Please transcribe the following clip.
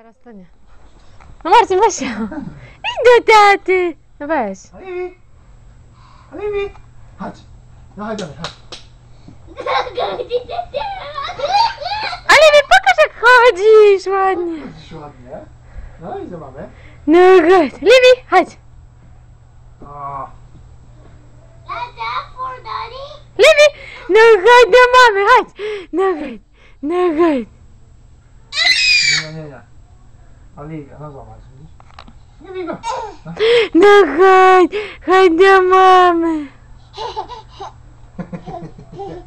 teraz to nie. No Marcin, weź się. Idź do taty. No weź. Alibi! Alibi! Chodź. No chodź do mnie, chodź. Ale mi pokaż jak chodzisz ładnie. Chodzisz ładnie. No i co mamy? No good. Livi, chodź. O, Livi, no chodź do mamy, chodź. No good. No good. nie, nie, nie. Oliwia, no zobacz, widzisz? Nie bij go. No. No chodź. Chodź do mamy. Jej!